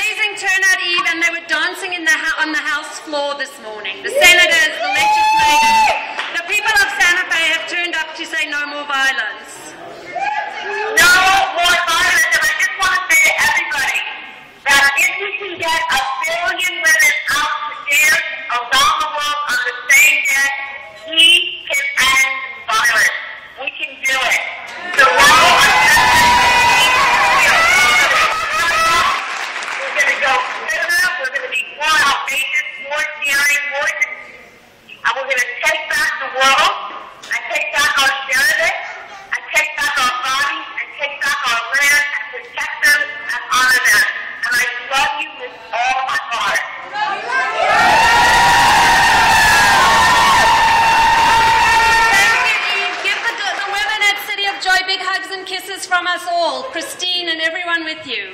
amazing turnout, Eve, and they were dancing the on the House floor this morning. The senators, the legislators, the people of Santa Fe have turned up to say no more violence. and kisses from us all, Christine and everyone with you.